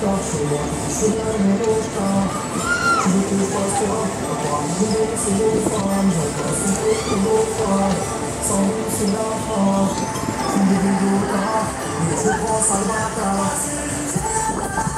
私は忘是那れました。全てを忘れられた。晩年というか、毎晩忘れているのか。そんな是信じるよ。